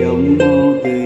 让我的